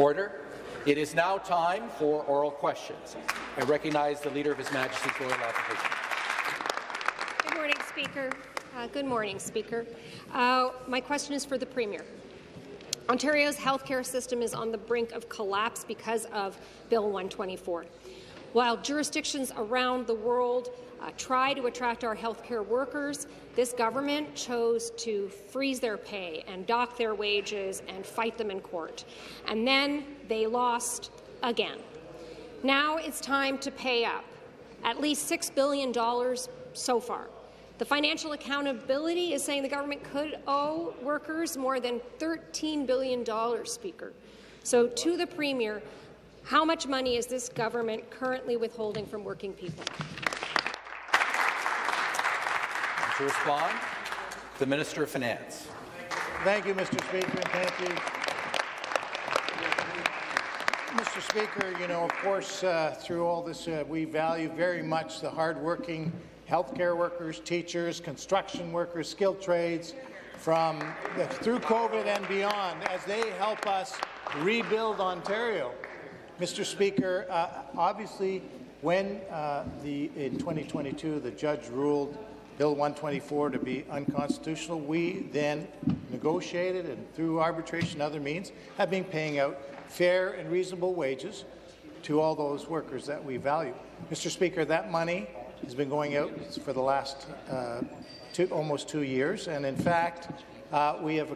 Order. It is now time for oral questions. I recognize the Leader of His Majesty's Loyal Opposition. Good morning, Speaker. Uh, good morning, Speaker. Uh, my question is for the Premier. Ontario's healthcare system is on the brink of collapse because of Bill 124. While jurisdictions around the world uh, try to attract our healthcare workers, this government chose to freeze their pay and dock their wages and fight them in court. And then they lost again. Now it's time to pay up, at least $6 billion so far. The financial accountability is saying the government could owe workers more than $13 billion, Speaker. So to the Premier, how much money is this government currently withholding from working people? To respond, the Minister of Finance. Thank you, Mr. Speaker, and thank you. Mr. Speaker, you know, of course, uh, through all this, uh, we value very much the hardworking healthcare workers, teachers, construction workers, skilled trades, from the, through COVID and beyond, as they help us rebuild Ontario. Mr. Speaker, uh, obviously, when uh, the, in 2022 the judge ruled Bill 124 to be unconstitutional. We then negotiated and through arbitration and other means have been paying out fair and reasonable wages to all those workers that we value. Mr. Speaker, that money has been going out for the last uh, two, almost two years, and in fact, uh, we have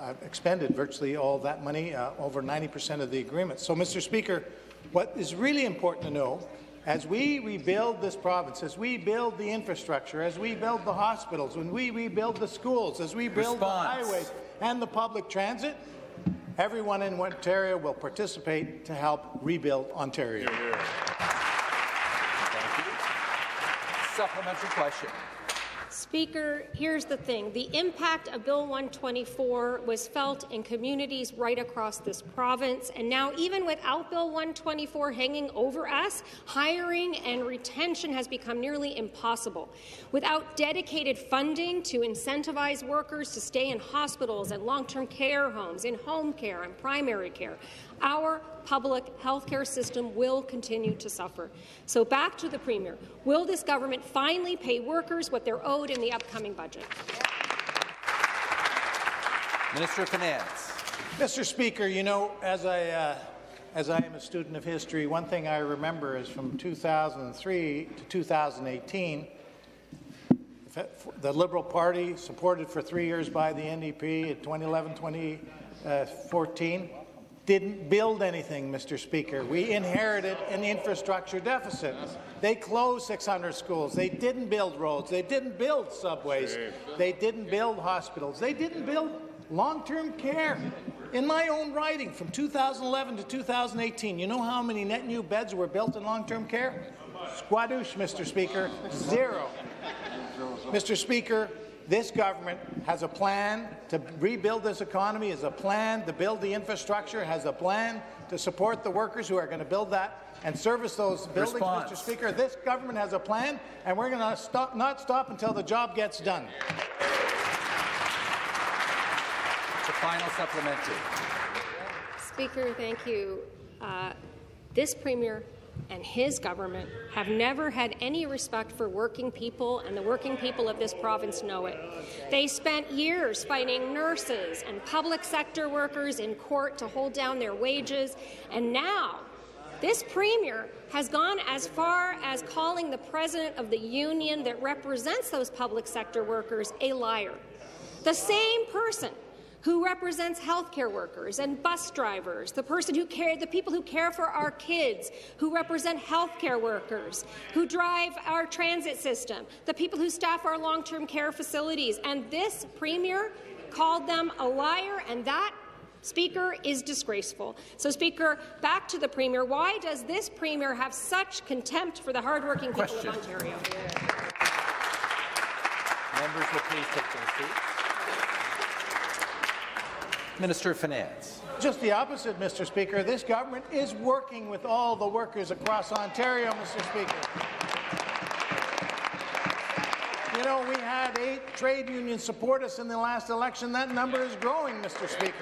uh, expended virtually all that money, uh, over 90% of the agreement. So, Mr. Speaker, what is really important to know as we rebuild this province, as we build the infrastructure, as we build the hospitals, when we rebuild the schools, as we build Response. the highways and the public transit, everyone in Ontario will participate to help rebuild Ontario. Thank you. Supplementary question. Speaker, here's the thing. The impact of Bill 124 was felt in communities right across this province, and now even without Bill 124 hanging over us, hiring and retention has become nearly impossible. Without dedicated funding to incentivize workers to stay in hospitals and long-term care homes, in home care and primary care, our public health care system will continue to suffer. So back to the Premier. Will this government finally pay workers what they're owed in the upcoming budget? Minister of Finance. Mr. Speaker, you know, as I, uh, as I am a student of history, one thing I remember is from 2003 to 2018, the Liberal Party, supported for three years by the NDP in 2011, 2014, didn't build anything, Mr. Speaker. We inherited an infrastructure deficit. They closed 600 schools. They didn't build roads. They didn't build subways. They didn't build hospitals. They didn't build long-term care. In my own writing, from 2011 to 2018, you know how many net new beds were built in long-term care? Squadoosh, Mr. Speaker, zero. Mr. Speaker, this government has a plan to rebuild this economy, has a plan to build the infrastructure, has a plan to support the workers who are going to build that and service those buildings, Response. Mr. Speaker. This government has a plan, and we're going to stop, not stop until the job gets done. The final supplementary. Speaker, thank you. Uh, this Premier and his government have never had any respect for working people, and the working people of this province know it. They spent years fighting nurses and public sector workers in court to hold down their wages, and now this premier has gone as far as calling the president of the union that represents those public sector workers a liar. The same person who represents healthcare workers and bus drivers, the person who care, the people who care for our kids, who represent healthcare workers, who drive our transit system, the people who staff our long-term care facilities. And this premier called them a liar, and that Speaker, is disgraceful. So, Speaker, back to the Premier. Why does this Premier have such contempt for the hardworking people Question. of Ontario? Members will please take their seats. Minister of Finance. Just the opposite, Mr. Speaker. This government is working with all the workers across Ontario, Mr. Speaker. You know, we had eight trade unions support us in the last election. That number is growing, Mr. Speaker.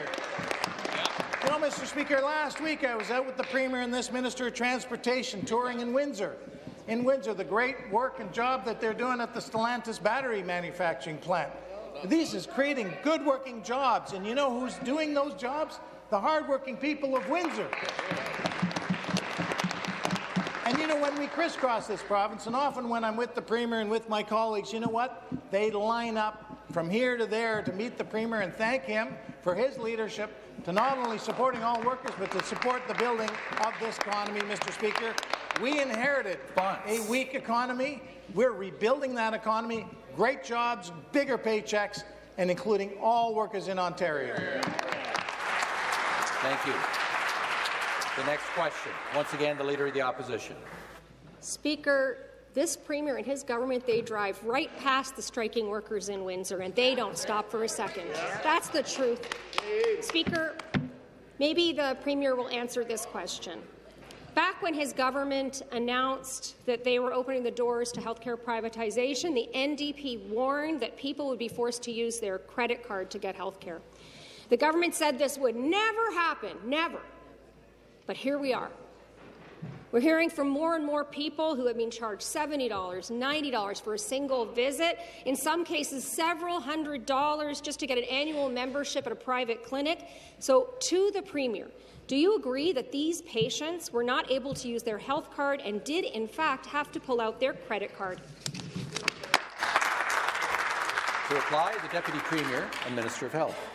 You know, Mr. Speaker, last week I was out with the Premier and this Minister of Transportation touring in Windsor. In Windsor, the great work and job that they're doing at the Stellantis battery manufacturing plant. This is creating good working jobs, and you know who's doing those jobs? The hardworking people of Windsor. And you know, when we crisscross this province, and often when I'm with the Premier and with my colleagues, you know what? They line up from here to there to meet the Premier and thank him for his leadership to not only supporting all workers, but to support the building of this economy, Mr. Speaker. We inherited a weak economy. We're rebuilding that economy. Great jobs, bigger paychecks, and including all workers in Ontario. Thank you. The next question. Once again, the Leader of the Opposition. Speaker, this Premier and his government, they drive right past the striking workers in Windsor, and they don't stop for a second. That's the truth. Speaker, maybe the Premier will answer this question. Back when his government announced that they were opening the doors to healthcare privatization, the NDP warned that people would be forced to use their credit card to get healthcare. The government said this would never happen, never. But here we are. We're hearing from more and more people who have been charged $70, $90 for a single visit, in some cases several hundred dollars just to get an annual membership at a private clinic. So, to the Premier, do you agree that these patients were not able to use their health card and did, in fact, have to pull out their credit card? To reply, the Deputy Premier and Minister of Health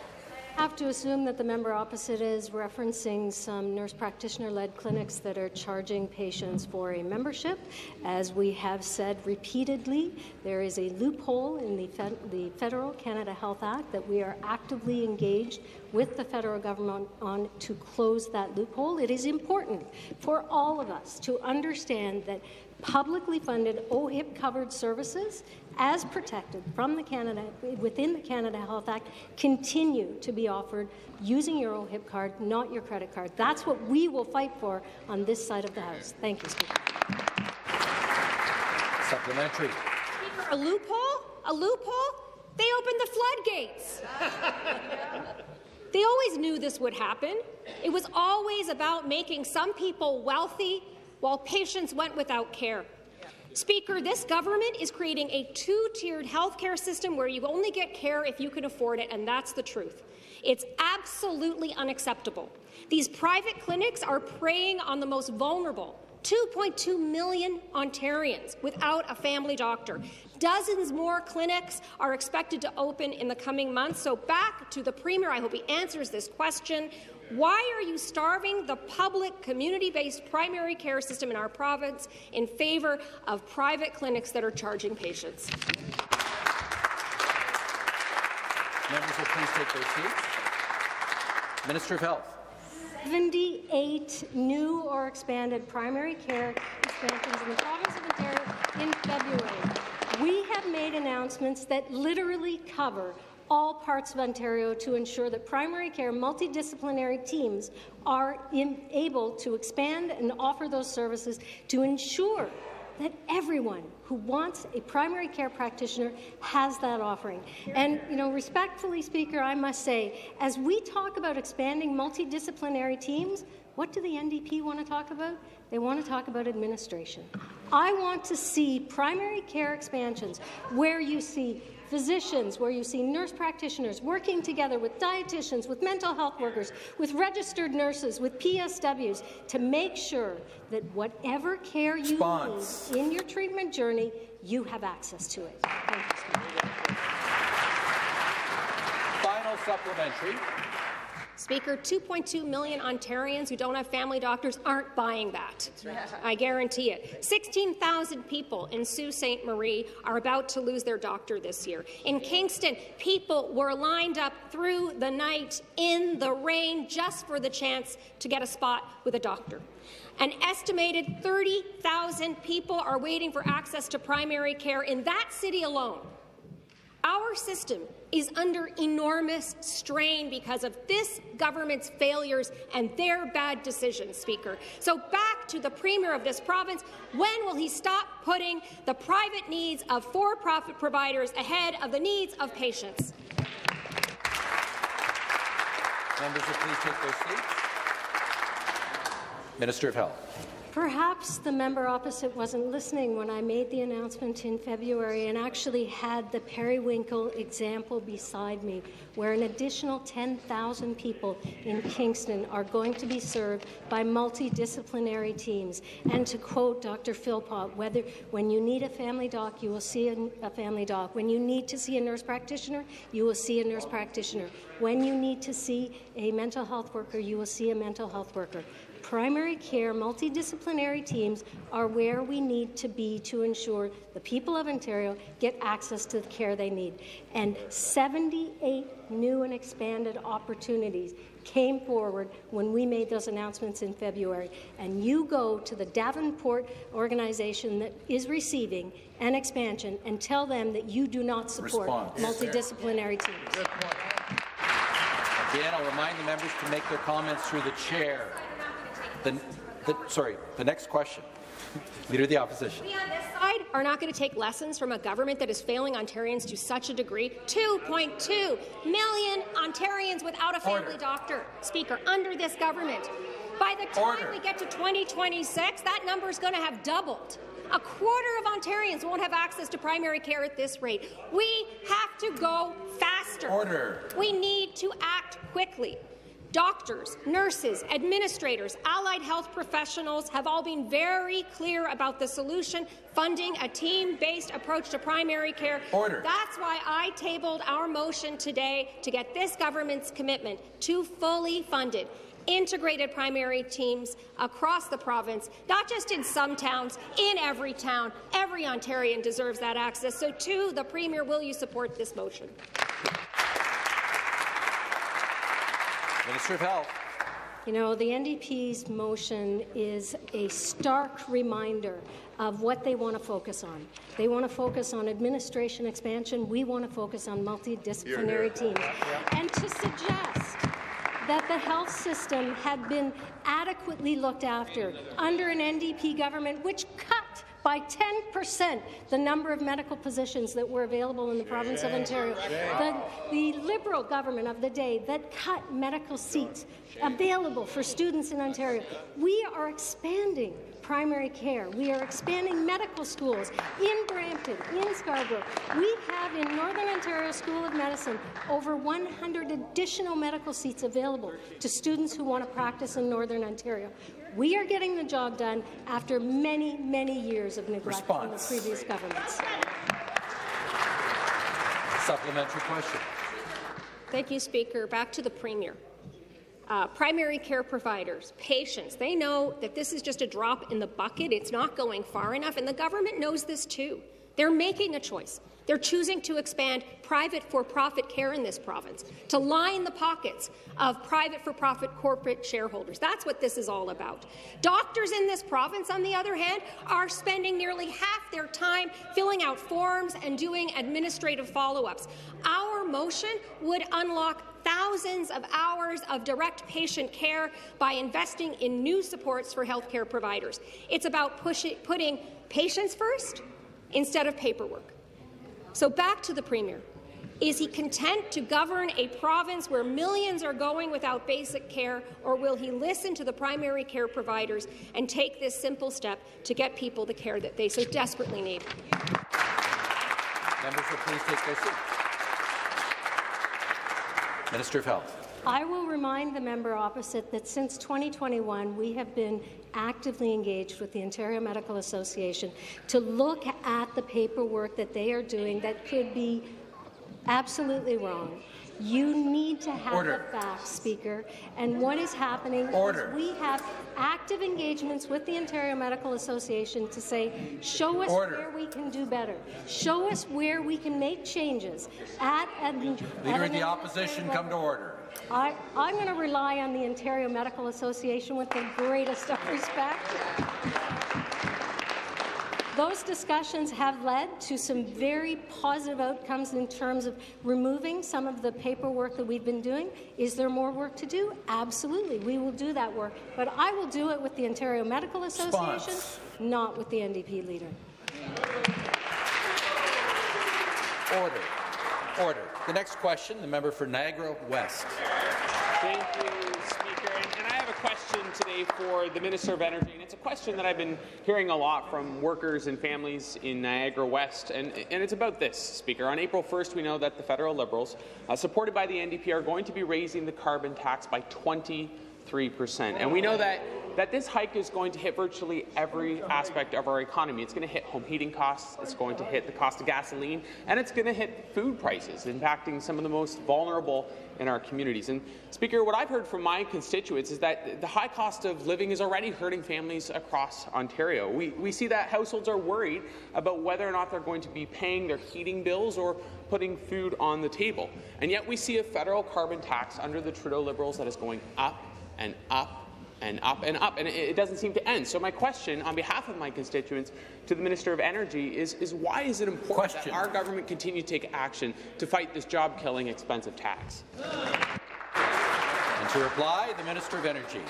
have to assume that the member opposite is referencing some nurse practitioner-led clinics that are charging patients for a membership. As we have said repeatedly, there is a loophole in the, the Federal Canada Health Act that we are actively engaged with the federal government on to close that loophole. It is important for all of us to understand that publicly funded OHIP-covered services as protected from the Canada within the Canada Health Act continue to be offered using your OHIP card, not your credit card. That's what we will fight for on this side of the House. Thank you, Speaker. Supplementary. Speaker, a loophole? A loophole? They opened the floodgates. they always knew this would happen. It was always about making some people wealthy while patients went without care. Speaker, this government is creating a two-tiered healthcare system where you only get care if you can afford it, and that's the truth. It's absolutely unacceptable. These private clinics are preying on the most vulnerable, 2.2 million Ontarians without a family doctor. Dozens more clinics are expected to open in the coming months. So back to the Premier, I hope he answers this question. Why are you starving the public community-based primary care system in our province in favour of private clinics that are charging patients? Members will please take their seats. Minister of Health. 78 new or expanded primary care expansions in the province of Ontario in February. We have made announcements that literally cover all parts of Ontario to ensure that primary care multidisciplinary teams are able to expand and offer those services to ensure that everyone who wants a primary care practitioner has that offering. And, you know, respectfully, Speaker, I must say, as we talk about expanding multidisciplinary teams, what do the NDP want to talk about? They want to talk about administration. I want to see primary care expansions where you see physicians, where you see nurse practitioners working together with dietitians, with mental health workers, with registered nurses, with PSWs, to make sure that whatever care you Response. need in your treatment journey, you have access to it. Final supplementary. Speaker, 2.2 million Ontarians who don't have family doctors aren't buying that. I guarantee it. 16,000 people in Sault Ste. Marie are about to lose their doctor this year. In Kingston, people were lined up through the night in the rain just for the chance to get a spot with a doctor. An estimated 30,000 people are waiting for access to primary care in that city alone. Our system is under enormous strain because of this government's failures and their bad decisions, Speaker. So back to the Premier of this province, when will he stop putting the private needs of for-profit providers ahead of the needs of patients? Members please take their seats. Minister of Health. Perhaps the member opposite wasn't listening when I made the announcement in February and actually had the periwinkle example beside me, where an additional 10,000 people in Kingston are going to be served by multidisciplinary teams. And to quote Dr. Philpott, whether when you need a family doc, you will see a, a family doc. When you need to see a nurse practitioner, you will see a nurse practitioner. When you need to see a mental health worker, you will see a mental health worker primary care multidisciplinary teams are where we need to be to ensure the people of Ontario get access to the care they need. And 78 new and expanded opportunities came forward when we made those announcements in February. And you go to the Davenport organization that is receiving an expansion and tell them that you do not support Response. multidisciplinary teams. Again, I'll remind the members to make their comments through the chair. The, the, sorry, the next question. Leader of the Opposition. We on this side are not going to take lessons from a government that is failing Ontarians to such a degree. 2.2 million Ontarians without a family Order. doctor, Speaker, under this government. By the time Order. we get to 2026, that number is going to have doubled. A quarter of Ontarians won't have access to primary care at this rate. We have to go faster. Order. We need to act quickly. Doctors, nurses, administrators, allied health professionals have all been very clear about the solution, funding a team-based approach to primary care. Order. That's why I tabled our motion today to get this government's commitment to fully funded integrated primary teams across the province, not just in some towns, in every town. Every Ontarian deserves that access. So, to the Premier, will you support this motion? Minister of Health. You know, the NDP's motion is a stark reminder of what they want to focus on. They want to focus on administration expansion. We want to focus on multidisciplinary teams. And to suggest that the health system had been adequately looked after under an NDP government, which cut by 10% the number of medical positions that were available in the province of Ontario. The, the Liberal government of the day that cut medical seats available for students in Ontario. We are expanding primary care. We are expanding medical schools in Brampton, in Scarborough. We have in Northern Ontario School of Medicine over 100 additional medical seats available to students who want to practice in Northern Ontario. We are getting the job done after many, many years of neglect from the previous governments. Supplementary question. Thank you, Speaker. Back to the Premier. Uh, primary care providers, patients, they know that this is just a drop in the bucket. It's not going far enough, and the government knows this too. They're making a choice. They're choosing to expand private for-profit care in this province, to line the pockets of private for-profit corporate shareholders. That's what this is all about. Doctors in this province, on the other hand, are spending nearly half their time filling out forms and doing administrative follow-ups. Our motion would unlock thousands of hours of direct patient care by investing in new supports for healthcare providers. It's about pushing, putting patients first instead of paperwork. So back to the Premier. Is he content to govern a province where millions are going without basic care, or will he listen to the primary care providers and take this simple step to get people the care that they so desperately need? Members will please take their seats. Minister of Health. I will remind the member opposite that since 2021, we have been actively engaged with the Ontario Medical Association to look at the paperwork that they are doing that could be absolutely wrong. You need to have Order. the facts, Speaker. And what is happening Order. is we have active engagements with the Ontario Medical Association to say, show us Order. where we can do better. Show us where we can make changes at an Leader of the Opposition, come to order. I, I'm going to rely on the Ontario Medical Association with the greatest of respect. Those discussions have led to some very positive outcomes in terms of removing some of the paperwork that we've been doing. Is there more work to do? Absolutely. We will do that work. But I will do it with the Ontario Medical Association, Response. not with the NDP leader. Order. Order. The next question, the member for Niagara West. Thank you, Speaker. And, and, I have a question today for the Minister of Energy, and it's a question that I've been hearing a lot from workers and families in Niagara West, and, and it's about this, Speaker. On April 1st, we know that the federal Liberals, uh, supported by the NDP, are going to be raising the carbon tax by 20 3%. And we know that, that this hike is going to hit virtually every aspect of our economy. It's going to hit home heating costs, it's going to hit the cost of gasoline, and it's going to hit food prices, impacting some of the most vulnerable in our communities. And Speaker, what I've heard from my constituents is that the high cost of living is already hurting families across Ontario. We, we see that households are worried about whether or not they're going to be paying their heating bills or putting food on the table. And yet we see a federal carbon tax under the Trudeau Liberals that is going up and up and up and up, and it doesn't seem to end. So my question, on behalf of my constituents, to the Minister of Energy is, is why is it important question. that our government continue to take action to fight this job-killing expensive tax? And to reply, the Minister of Energy.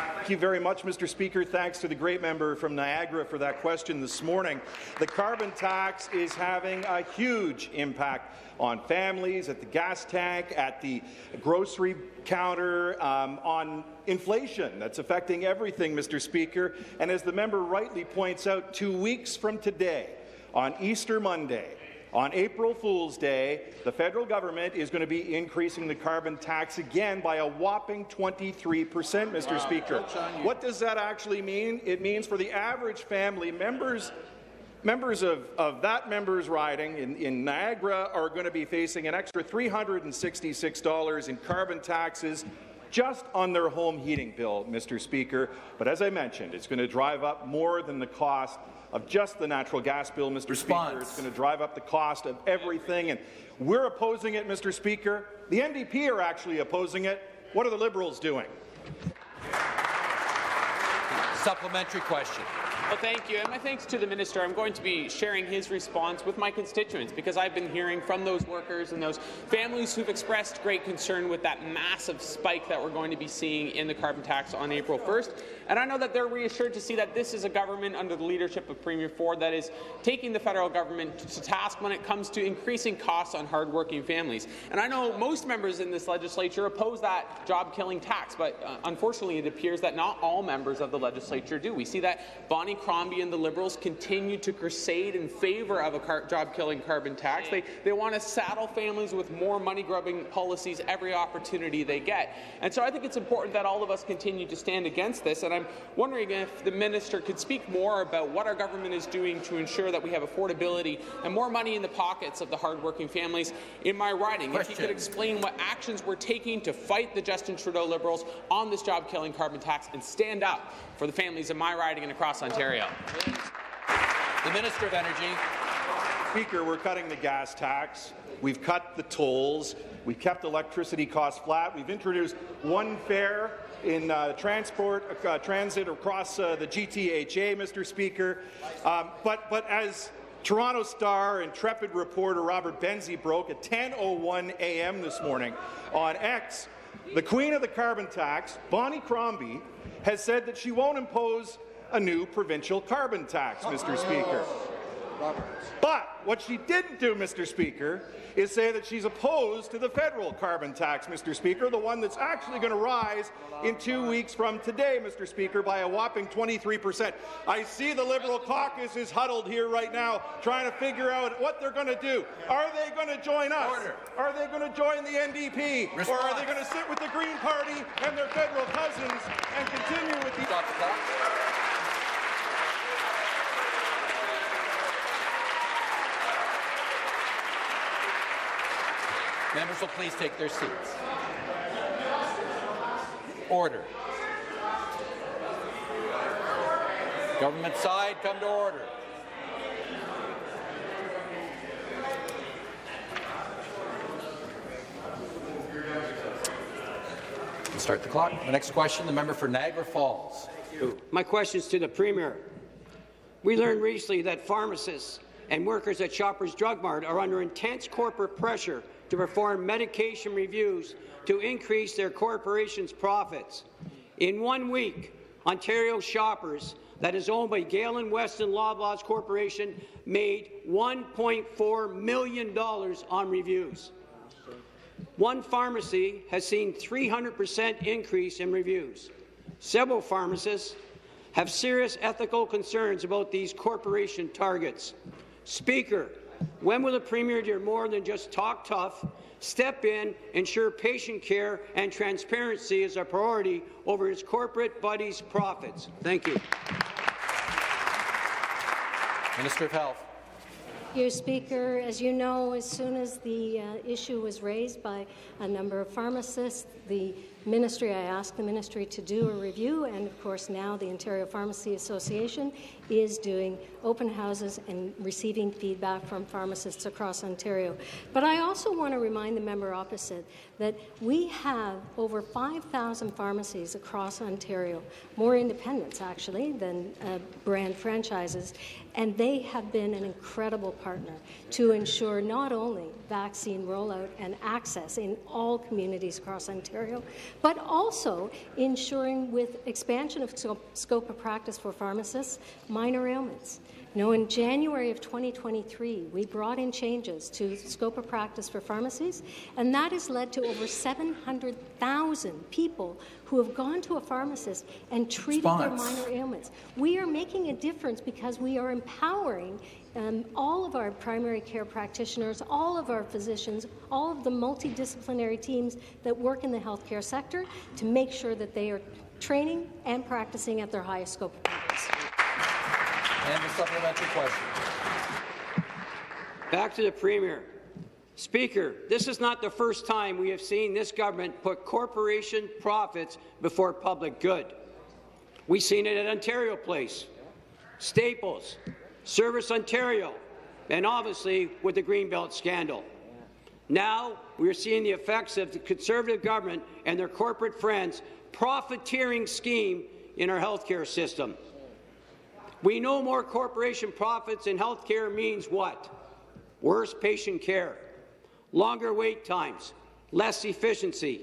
Thank you very much, Mr. Speaker. Thanks to the great member from Niagara for that question this morning. The carbon tax is having a huge impact on families, at the gas tank, at the grocery counter, um, on inflation that's affecting everything, Mr. Speaker. And as the member rightly points out, two weeks from today, on Easter Monday, on April Fool's Day, the federal government is going to be increasing the carbon tax again by a whopping 23 percent, Mr. Wow. Speaker. What does that actually mean? It means for the average family, members Members of, of that member's riding in, in Niagara are going to be facing an extra $366 in carbon taxes just on their home heating bill, Mr. Speaker. But as I mentioned, it's going to drive up more than the cost of just the natural gas bill, Mr. Response. Speaker. It's going to drive up the cost of everything, and we're opposing it, Mr. Speaker. The NDP are actually opposing it. What are the Liberals doing? Supplementary question. Well, thank you. And my thanks to the minister. I'm going to be sharing his response with my constituents because I've been hearing from those workers and those families who've expressed great concern with that massive spike that we're going to be seeing in the carbon tax on April 1st. And I know that they're reassured to see that this is a government under the leadership of Premier Ford that is taking the federal government to task when it comes to increasing costs on hardworking families. And I know most members in this legislature oppose that job-killing tax, but uh, unfortunately it appears that not all members of the legislature do. We see that Bonnie Crombie and the Liberals continue to crusade in favour of a job-killing carbon tax. They, they want to saddle families with more money-grubbing policies every opportunity they get. And so I think it's important that all of us continue to stand against this. And I'm wondering if the minister could speak more about what our government is doing to ensure that we have affordability and more money in the pockets of the hardworking families in my riding. Question. If he could explain what actions we're taking to fight the Justin Trudeau Liberals on this job-killing carbon tax and stand up for the families in my riding and across Ontario. The Minister of Energy. Speaker, we're cutting the gas tax. We've cut the tolls. We've kept electricity costs flat. We've introduced one fare in uh, transport, uh, transit across uh, the GTHA, Mr. Speaker. Um, but, but as Toronto Star intrepid reporter Robert Benzie broke at 10.01 a.m. this morning on X, the queen of the carbon tax, Bonnie Crombie, has said that she won't impose a new provincial carbon tax, Mr. Speaker. But what she didn't do, Mr. Speaker, is say that she's opposed to the federal carbon tax, Mr. Speaker, the one that's actually going to rise in two weeks from today, Mr. Speaker, by a whopping 23 percent. I see the Liberal caucus is huddled here right now trying to figure out what they're going to do. Are they going to join us? Order. Are they going to join the NDP? Response. Or are they going to sit with the Green Party and their federal cousins and continue with the... Stop the clock. Members will please take their seats. Order. Government side, come to order. We'll start the clock. The next question, the member for Niagara Falls. My question is to the Premier. We learned recently that pharmacists and workers at Shoppers Drug Mart are under intense corporate pressure to perform medication reviews to increase their corporation's profits. In one week, Ontario shoppers that is owned by Galen Weston Loblaws Corporation made $1.4 million on reviews. One pharmacy has seen 300% increase in reviews. Several pharmacists have serious ethical concerns about these corporation targets. Speaker, when will the Premier do more than just talk tough, step in, ensure patient care and transparency is a priority over his corporate buddies' profits? Thank you. Minister of Health. Your Speaker, as you know, as soon as the uh, issue was raised by a number of pharmacists, the ministry, I asked the ministry to do a review, and of course now the Ontario Pharmacy Association is doing open houses and receiving feedback from pharmacists across Ontario. But I also want to remind the member opposite that we have over 5,000 pharmacies across Ontario, more independents actually than uh, brand franchises, and they have been an incredible partner to ensure not only vaccine rollout and access in all communities across Ontario, but also ensuring with expansion of scope of practice for pharmacists, minor ailments. You know, in January of 2023, we brought in changes to scope of practice for pharmacies, and that has led to over 700,000 people who have gone to a pharmacist and treated Response. their minor ailments. We are making a difference because we are empowering um, all of our primary care practitioners, all of our physicians, all of the multidisciplinary teams that work in the healthcare sector to make sure that they are training and practicing at their highest scope of practice. And the supplementary question. Back to the Premier. Speaker, this is not the first time we have seen this government put corporation profits before public good. We've seen it at Ontario Place, Staples, Service Ontario, and obviously with the Greenbelt scandal. Now we are seeing the effects of the Conservative government and their corporate friends' profiteering scheme in our healthcare system. We know more corporation profits in healthcare means what? Worse patient care, longer wait times, less efficiency.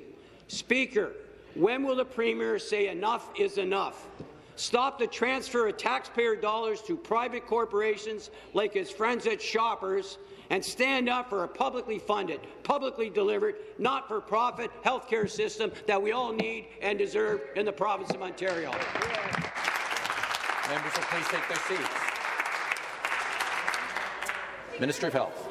Speaker, when will the Premier say enough is enough? Stop the transfer of taxpayer dollars to private corporations like his friends at Shoppers and stand up for a publicly funded, publicly delivered, not-for-profit healthcare system that we all need and deserve in the province of Ontario. Members will please take their seats. Minister of Health.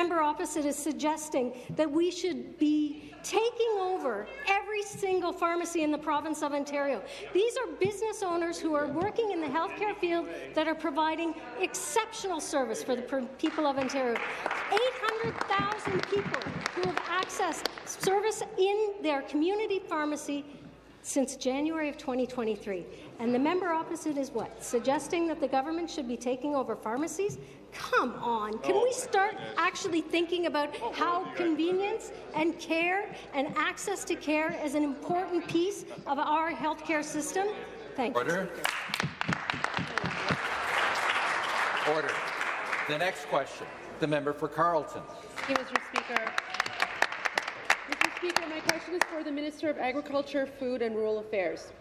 Member opposite is suggesting that we should be taking over every single pharmacy in the province of Ontario. These are business owners who are working in the healthcare field that are providing exceptional service for the people of Ontario. 800,000 people who have accessed service in their community pharmacy since January of 2023. And the member opposite is what? Suggesting that the government should be taking over pharmacies? Come on, can we start actually thinking about how convenience and care and access to care is an important piece of our healthcare system? Thank Order. you. Order. The next question, the member for Carleton. Thank you, Mr. Speaker. Mr. Speaker, my question is for the Minister of Agriculture, Food and Rural Affairs.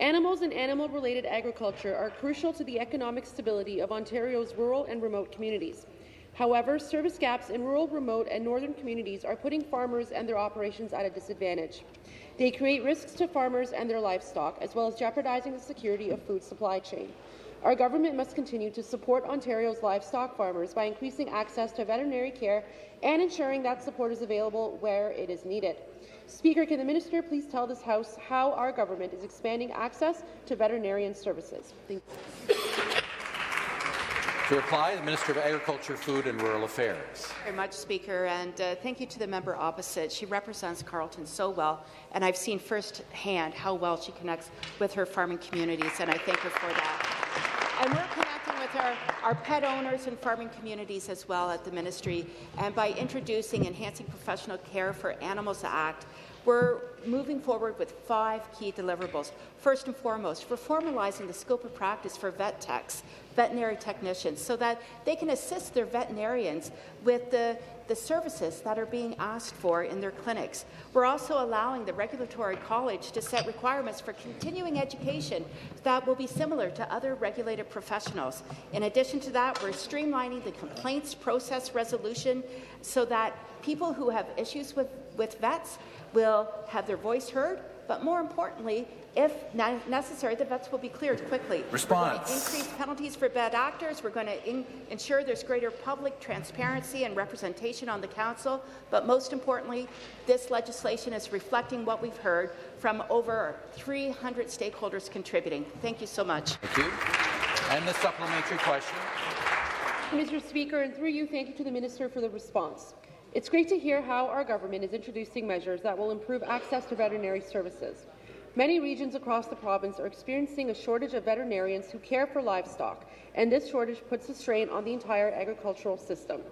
Animals and animal-related agriculture are crucial to the economic stability of Ontario's rural and remote communities. However, service gaps in rural, remote and northern communities are putting farmers and their operations at a disadvantage. They create risks to farmers and their livestock, as well as jeopardizing the security of food supply chain. Our government must continue to support Ontario's livestock farmers by increasing access to veterinary care and ensuring that support is available where it is needed. Speaker, can the minister please tell this House how our government is expanding access to veterinarian services? Thank you. To reply, the Minister of Agriculture, Food and Rural Affairs. Thank you very much, Speaker, and uh, thank you to the member opposite. She represents Carleton so well, and I've seen firsthand how well she connects with her farming communities, and I thank her for that. And we're connecting with our, our pet owners and farming communities as well at the ministry, and by introducing Enhancing Professional Care for Animals Act, we're moving forward with five key deliverables. First and foremost, we're formalizing the scope of practice for vet techs, veterinary technicians, so that they can assist their veterinarians with the, the services that are being asked for in their clinics. We're also allowing the Regulatory College to set requirements for continuing education that will be similar to other regulated professionals. In addition to that, we're streamlining the complaints process resolution so that people who have issues with, with vets will have their voice heard, but more importantly, if necessary, the vets will be cleared quickly. Response. We're going to increase penalties for bad actors. We're going to in- ensure there's greater public transparency and representation on the council. But most importantly, this legislation is reflecting what we've heard from over 300 stakeholders contributing. Thank you so much. Thank you. And the supplementary question. Mr. Speaker, and through you, thank you to the Minister for the response. It's great to hear how our government is introducing measures that will improve access to veterinary services. Many regions across the province are experiencing a shortage of veterinarians who care for livestock, and this shortage puts a strain on the entire agricultural system.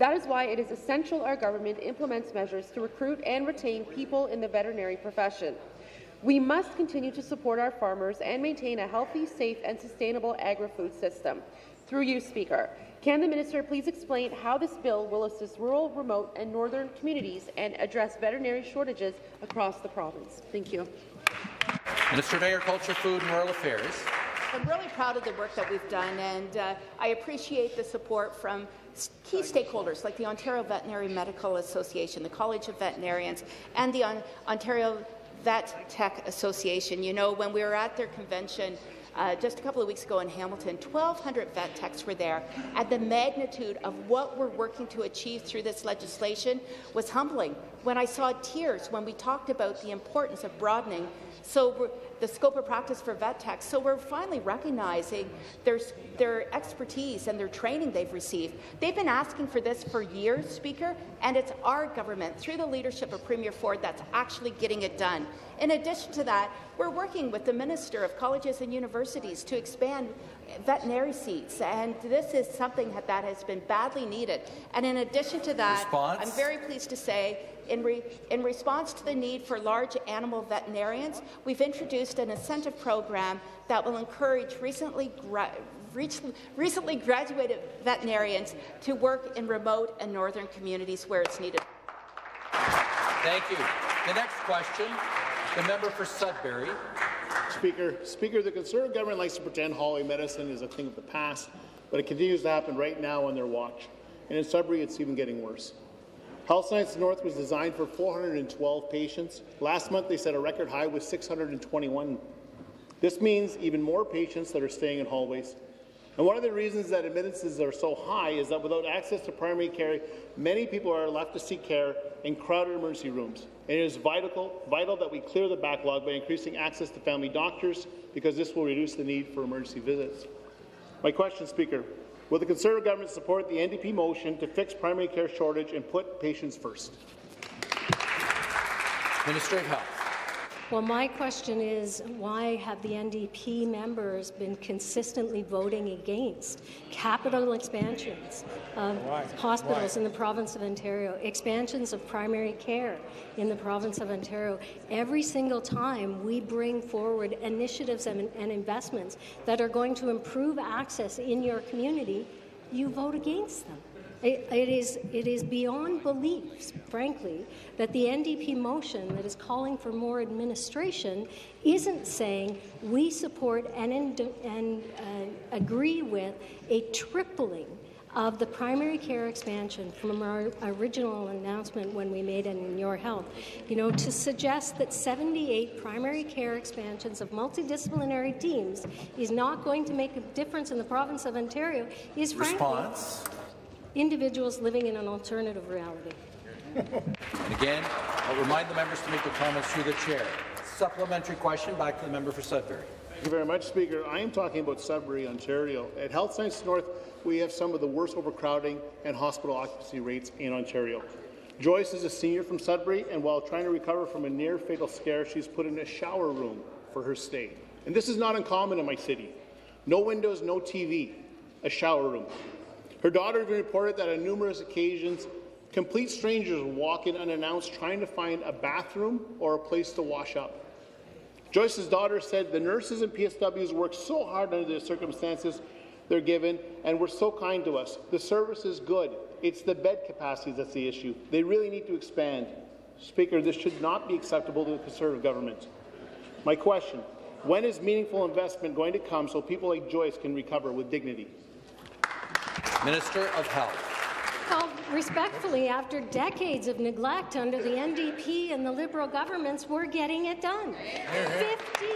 That is why it is essential our government implements measures to recruit and retain people in the veterinary profession. We must continue to support our farmers and maintain a healthy, safe and sustainable agri-food system. Through you, Speaker, can the minister please explain how this bill will assist rural, remote and northern communities and address veterinary shortages across the province? Thank you. Minister of Agriculture, Food and Rural Affairs. I'm really proud of the work that we've done, and uh, I appreciate the support from key stakeholders like the Ontario Veterinary Medical Association, the College of Veterinarians, and the On Ontario Vet Tech Association. You know, when we were at their convention uh, just a couple of weeks ago in Hamilton, 1,200 vet techs were there, and the magnitude of what we're working to achieve through this legislation was humbling. When I saw tears when we talked about the importance of broadening so the scope of practice for vet techs. So we're finally recognizing their, their expertise and their training they've received. They've been asking for this for years, Speaker, and it's our government, through the leadership of Premier Ford, that's actually getting it done. In addition to that, we're working with the Minister of Colleges and Universities to expand veterinary seats, and this is something that has been badly needed. And in addition to that, Response? I'm very pleased to say in, re in, response to the need for large animal veterinarians, we've introduced an incentive program that will encourage recently, gra recently graduated veterinarians to work in remote and northern communities where it's needed. Thank you. The next question, the member for Sudbury. Speaker, Speaker, the Conservative government likes to pretend hallway medicine is a thing of the past, but it continues to happen right now on their watch. And in Sudbury, it's even getting worse. Health Sciences North was designed for 412 patients. Last month, they set a record high with 621. This means even more patients that are staying in hallways. And one of the reasons that admittances are so high is that without access to primary care, many people are left to seek care in crowded emergency rooms. And it is vital, vital that we clear the backlog by increasing access to family doctors because this will reduce the need for emergency visits. My question, Speaker, will the Conservative government support the NDP motion to fix primary care shortage and put patients first? Minister of Health. Well, my question is why have the NDP members been consistently voting against capital expansions of why? hospitals why? in the province of Ontario, expansions of primary care in the province of Ontario? Every single time we bring forward initiatives and, and investments that are going to improve access in your community, you vote against them. It, it, is, it is beyond belief, frankly, that the NDP motion that is calling for more administration isn't saying we support and, and uh, agree with a tripling of the primary care expansion from our original announcement when we made it in Your Health, you know, to suggest that 78 primary care expansions of multidisciplinary teams is not going to make a difference in the province of Ontario is frankly Response individuals living in an alternative reality. and again, I'll remind the members to make their comments through the chair. Supplementary question, back to the member for Sudbury. Thank you very much, Speaker. I am talking about Sudbury, Ontario. At Health Sciences North, we have some of the worst overcrowding and hospital occupancy rates in Ontario. Joyce is a senior from Sudbury, and while trying to recover from a near-fatal scare, she's put in a shower room for her stay. And this is not uncommon in my city. No windows, no TV, a shower room. Her daughter even reported that on numerous occasions, complete strangers would walk in unannounced trying to find a bathroom or a place to wash up. Joyce's daughter said the nurses and PSWs work so hard under the circumstances they're given and were so kind to us. The service is good. It's the bed capacity that's the issue. They really need to expand. Speaker, this should not be acceptable to the Conservative government. My question, when is meaningful investment going to come so people like Joyce can recover with dignity? Minister of Health. Well, respectfully, after decades of neglect under the NDP and the Liberal governments, we're getting it done. 50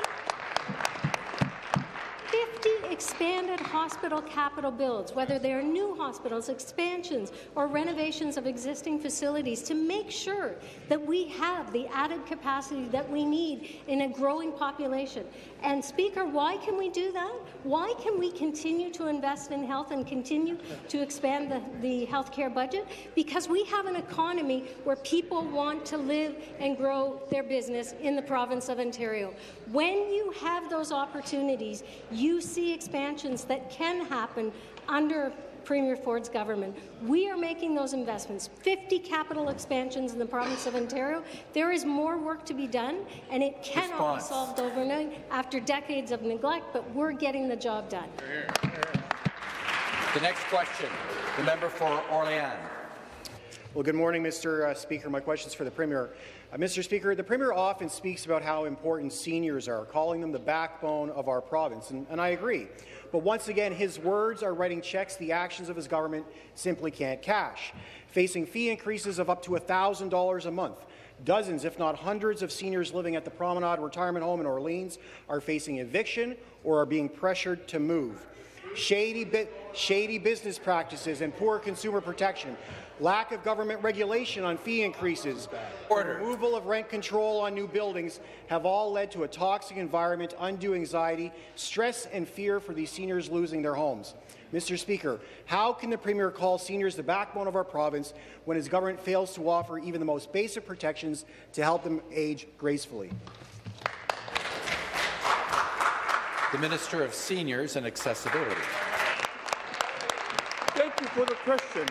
50 expanded hospital capital builds, whether they are new hospitals, expansions, or renovations of existing facilities, to make sure that we have the added capacity that we need in a growing population. And Speaker, why can we do that? Why can we continue to invest in health and continue to expand the, the healthcare budget? Because we have an economy where people want to live and grow their business in the province of Ontario. When you have those opportunities, you see expansions that can happen under Premier Ford's government. We are making those investments, 50 capital expansions in the province of Ontario. There is more work to be done, and it cannot Response. be solved overnight after decades of neglect, but we're getting the job done. The next question, the member for Orléans. Well, good morning, Mr. Uh, Speaker. My question is for the Premier. Uh, Mr. Speaker, the Premier often speaks about how important seniors are, calling them the backbone of our province, and, and I agree. But once again, his words are writing checks the actions of his government simply can't cash. Facing fee increases of up to $1,000 a month, dozens, if not hundreds, of seniors living at the Promenade Retirement Home in Orleans are facing eviction or are being pressured to move. Shady, shady business practices and poor consumer protection lack of government regulation on fee increases, Order. removal of rent control on new buildings have all led to a toxic environment, undue anxiety, stress and fear for these seniors losing their homes. Mr. Speaker, how can the Premier call seniors the backbone of our province when his government fails to offer even the most basic protections to help them age gracefully? The Minister of Seniors and Accessibility. Thank you for the question.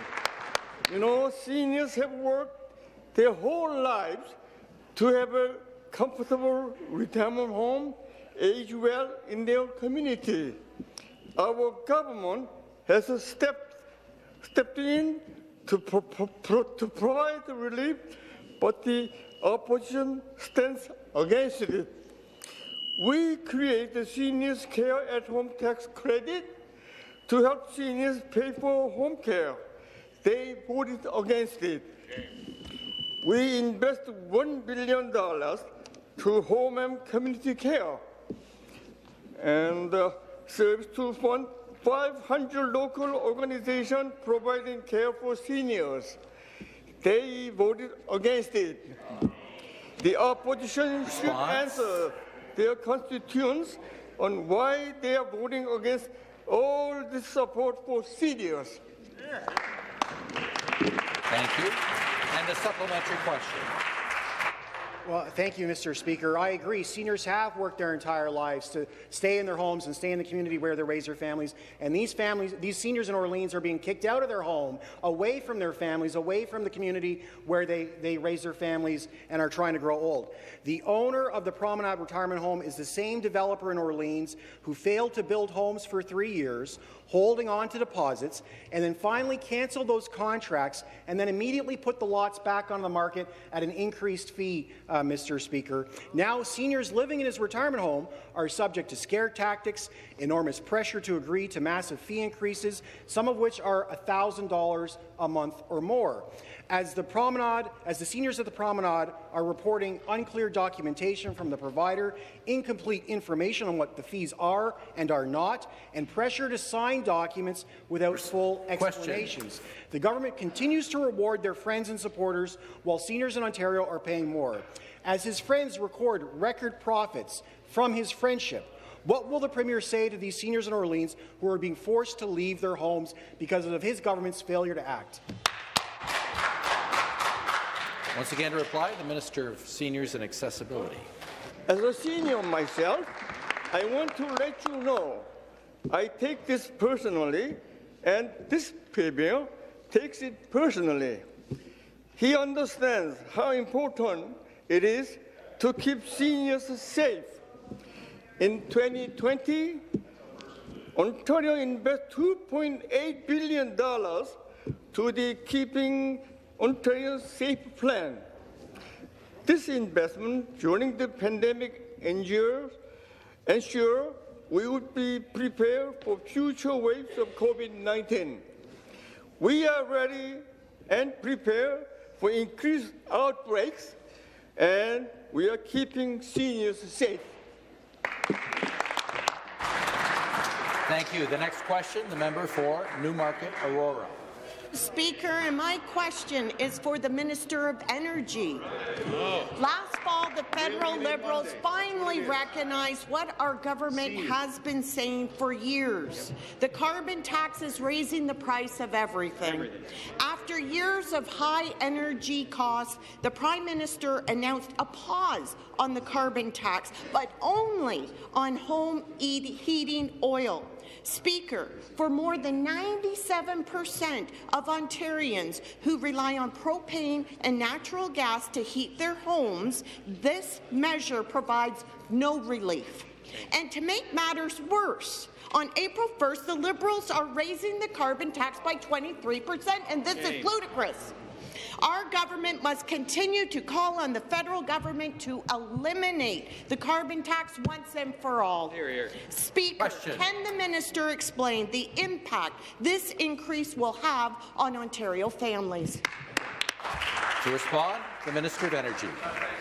You know, seniors have worked their whole lives to have a comfortable retirement home, age well in their community. Our government has stepped, stepped in to, pro pro to provide relief, but the opposition stands against it. We create the Seniors Care at Home tax credit to help seniors pay for home care. They voted against it. We invest $1 billion to home and community care and uh, serves to fund 500 local organizations providing care for seniors. They voted against it. The opposition should answer their constituents on why they are voting against all this support for seniors. Thank you. And a supplementary question. Well, thank you, Mr. Speaker. I agree. Seniors have worked their entire lives to stay in their homes and stay in the community where they raise their families. And these families, these seniors in Orleans are being kicked out of their home, away from their families, away from the community where they, they raise their families and are trying to grow old. The owner of the Promenade Retirement Home is the same developer in Orleans who failed to build homes for three years, holding on to deposits, and then finally canceled those contracts and then immediately put the lots back on the market at an increased fee, uh, Uh, Mr. Speaker. Now, seniors living in his retirement home are subject to scare tactics, enormous pressure to agree to massive fee increases, some of which are $1,000 a month or more as the promenade, as the seniors at the promenade are reporting unclear documentation from the provider, incomplete information on what the fees are and are not, and pressure to sign documents without full explanations. Question. The government continues to reward their friends and supporters while seniors in Ontario are paying more. As his friends record record profits from his friendship, what will the Premier say to these seniors in Orleans who are being forced to leave their homes because of his government's failure to act? Once again to reply, the Minister of Seniors and Accessibility. As a senior myself, I want to let you know I take this personally, and this Premier takes it personally. He understands how important it is to keep seniors safe. In 2020, Ontario invested $2.8 billion to the Keeping Ontario Safe Plan. This investment during the pandemic ensures, ensure we would be prepared for future waves of COVID-19. We are ready and prepared for increased outbreaks, and we are keeping seniors safe. Thank you. The next question, the member for Newmarket Aurora. Speaker, and my question is for the Minister of Energy. Last fall, the federal Liberals finally recognized what our government has been saying for years. The carbon tax is raising the price of everything. everything. After years of high energy costs, the Prime Minister announced a pause on the carbon tax, but only on home heating oil. Speaker, for more than 97% of Ontarians who rely on propane and natural gas to heat their homes, this measure provides no relief. And to make matters worse, on April 1st, the Liberals are raising the carbon tax by 23 percent, and this is ludicrous. Our government must continue to call on the federal government to eliminate the carbon tax once and for all. Hear, hear. Speaker, Question. can the minister explain the impact this increase will have on Ontario families? To respond, the Minister of Energy.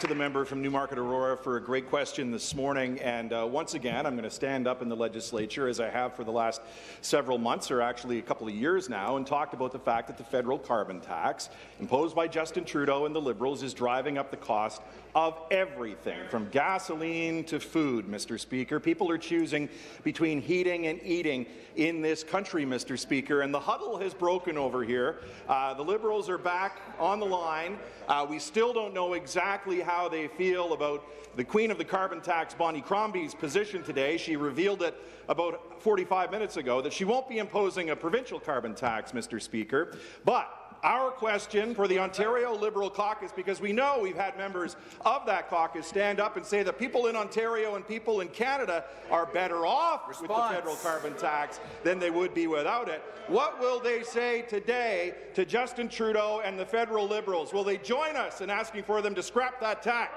To the member from Newmarket Aurora for a great question this morning. And uh, once again, I'm going to stand up in the legislature, as I have for the last several months, or actually a couple of years now, and talked about the fact that the federal carbon tax imposed by Justin Trudeau and the Liberals is driving up the cost of everything, from gasoline to food, Mr. Speaker. People are choosing between heating and eating in this country, Mr. Speaker, and the huddle has broken over here. Uh, the Liberals are back on the line. Uh, we still don't know exactly how they feel about the queen of the carbon tax, Bonnie Crombie's position today. She revealed it about 45 minutes ago that she won't be imposing a provincial carbon tax, Mr. Speaker. But our question for the Ontario Liberal caucus, because we know we've had members of that caucus stand up and say that people in Ontario and people in Canada are better off Response. with the federal carbon tax than they would be without it. What will they say today to Justin Trudeau and the federal Liberals? Will they join us in asking for them to scrap that tax?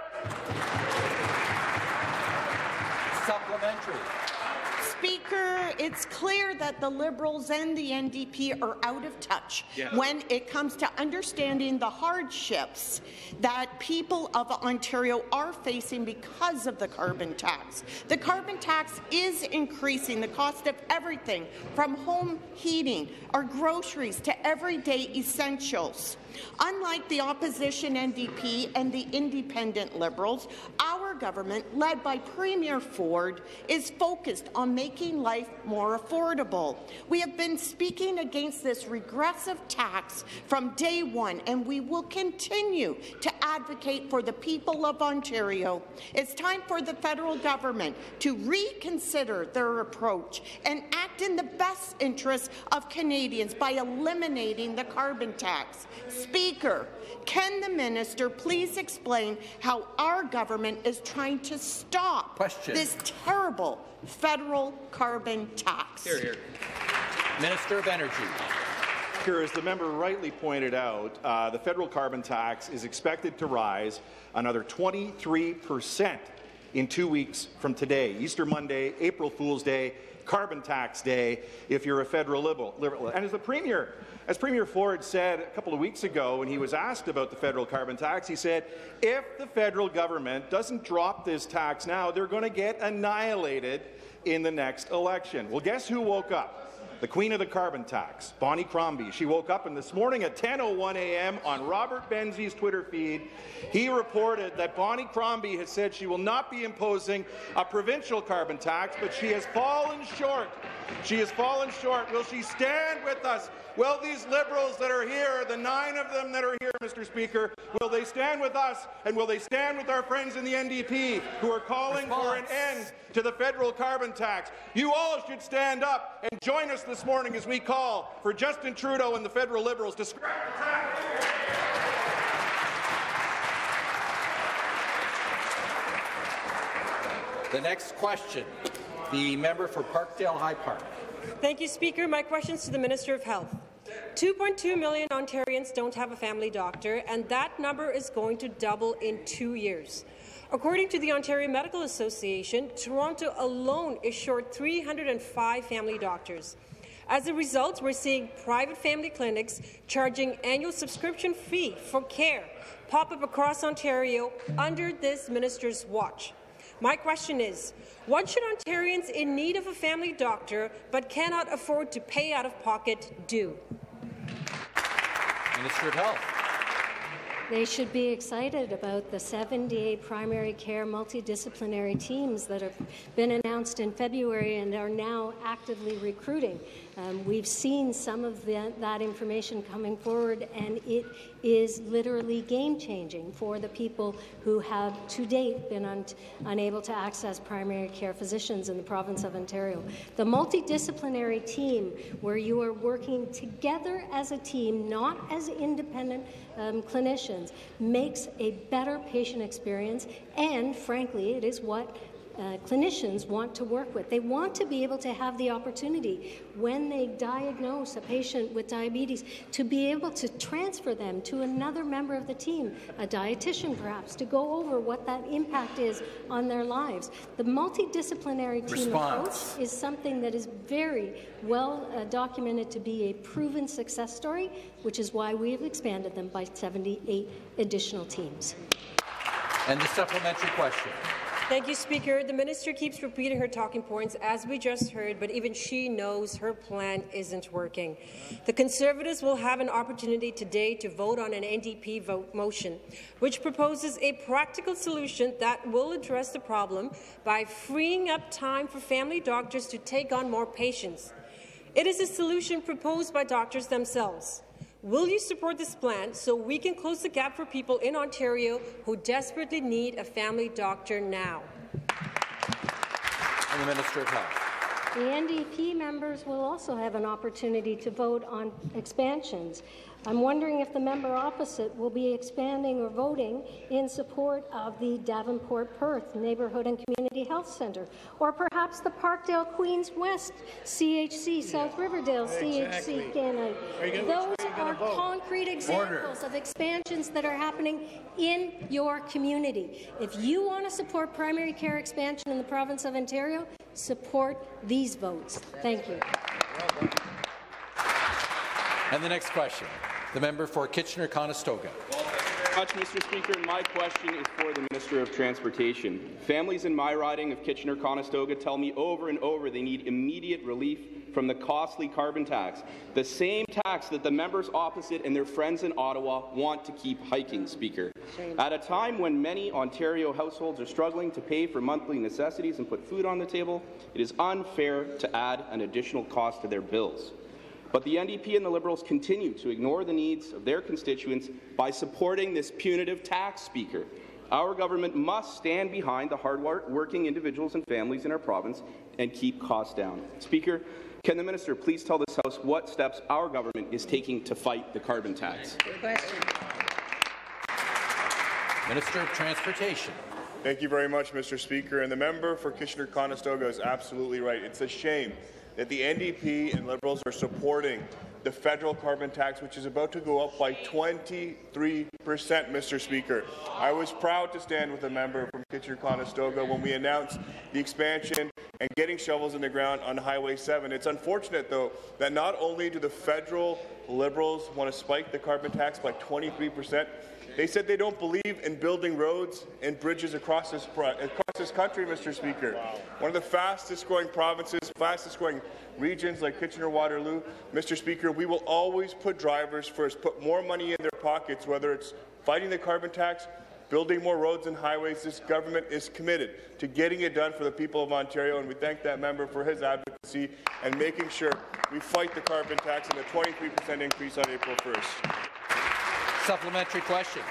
Supplementary. Speaker, it's clear that the Liberals and the NDP are out of touch yeah. when it comes to understanding the hardships that people of Ontario are facing because of the carbon tax. The carbon tax is increasing the cost of everything from home heating or groceries to everyday essentials. Unlike the opposition NDP and the independent Liberals, our government, led by Premier Ford, is focused on making life more affordable. We have been speaking against this regressive tax from day one, and we will continue to advocate for the people of Ontario. It's time for the federal government to reconsider their approach and act in the best interests of Canadians by eliminating the carbon tax. Speaker, can the minister please explain how our government is trying to stop Question. this terrible federal carbon tax? Hear, hear. Minister of Energy. Here, as the member rightly pointed out, uh, the federal carbon tax is expected to rise another 23 percent in two weeks from today, Easter Monday, April Fool's Day, carbon tax day, if you're a federal liberal. And as the Premier as Premier Ford said a couple of weeks ago when he was asked about the federal carbon tax, he said, if the federal government doesn't drop this tax now, they're going to get annihilated in the next election. Well, guess who woke up? the queen of the carbon tax, Bonnie Crombie. She woke up and this morning at 10.01 a.m. on Robert Benzie's Twitter feed, he reported that Bonnie Crombie has said she will not be imposing a provincial carbon tax, but she has fallen short. She has fallen short. Will she stand with us? Will these Liberals that are here, the nine of them that are here, Mr. Speaker, will they stand with us and will they stand with our friends in the NDP who are calling Response. for an end to the federal carbon tax? You all should stand up and join us this morning as we call for Justin Trudeau and the federal Liberals to scrap the tax. The next question, the member for Parkdale High Park. Thank you, Speaker. My question is to the Minister of Health. 2.2 million Ontarians don't have a family doctor, and that number is going to double in two years. According to the Ontario Medical Association, Toronto alone is short 305 family doctors. As a result, we're seeing private family clinics charging annual subscription fee for care pop up across Ontario under this minister's watch. My question is, what should Ontarians in need of a family doctor but cannot afford to pay out of pocket do? Minister of Health. They should be excited about the 78 primary care multidisciplinary teams that have been announced in February and are now actively recruiting. Um, we've seen some of the, that information coming forward, and it is literally game-changing for the people who have to date been un unable to access primary care physicians in the province of Ontario. The multidisciplinary team, where you are working together as a team, not as independent um, clinicians, makes a better patient experience, and frankly, it is what uh, clinicians want to work with. They want to be able to have the opportunity when they diagnose a patient with diabetes to be able to transfer them to another member of the team, a dietitian perhaps, to go over what that impact is on their lives. The multidisciplinary team Response. approach is something that is very well uh, documented to be a proven success story, which is why we have expanded them by 78 additional teams. And the supplementary question. Thank you, Speaker. The minister keeps repeating her talking points, as we just heard, but even she knows her plan isn't working. The Conservatives will have an opportunity today to vote on an NDP vote motion, which proposes a practical solution that will address the problem by freeing up time for family doctors to take on more patients. It is a solution proposed by doctors themselves. Will you support this plan so we can close the gap for people in Ontario who desperately need a family doctor now? And the Minister of Health. The NDP members will also have an opportunity to vote on expansions. I'm wondering if the member opposite will be expanding or voting in support of the Davenport Perth Neighbourhood and Community Health Centre, or perhaps the Parkdale Queens West CHC, South Riverdale Exactly. CHC. Can I- Are you gonna- Those are you are gonna vote? concrete examples of expansions that are happening in your community. If you want to support primary care expansion in the province of Ontario, support these votes. Thank you. And the next question. The member for Kitchener-Conestoga. much, Mr. Speaker. My question is for the Minister of Transportation. Families in my riding of Kitchener-Conestoga tell me over and over they need immediate relief from the costly carbon tax, the same tax that the members opposite and their friends in Ottawa want to keep hiking, Speaker. At a time when many Ontario households are struggling to pay for monthly necessities and put food on the table, it is unfair to add an additional cost to their bills. But the NDP and the Liberals continue to ignore the needs of their constituents by supporting this punitive tax, Speaker. Our government must stand behind the hard-working individuals and families in our province and keep costs down. Speaker, can the minister please tell this House what steps our government is taking to fight the carbon tax? Minister of Transportation. Thank you very much, Mr. Speaker. And the member for Kitchener-Conestoga is absolutely right. It's a shame that the NDP and Liberals are supporting the federal carbon tax, which is about to go up by 23 percent, Mr. Speaker. I was proud to stand with a member from Kitchener-Conestoga when we announced the expansion and getting shovels in the ground on Highway 7. It's unfortunate, though, that not only do the federal Liberals want to spike the carbon tax by 23 percent, they said they don't believe in building roads and bridges across this, across this country, Mr. Speaker. One of the fastest growing provinces, fastest growing regions like Kitchener-Waterloo. Mr. Speaker, we will always put drivers first, put more money in their pockets, whether it's fighting the carbon tax, building more roads and highways. This government is committed to getting it done for the people of Ontario, and we thank that member for his advocacy and making sure we fight the carbon tax and the 23% increase on April 1st. Supplementary question.